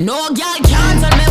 No girl can't tell me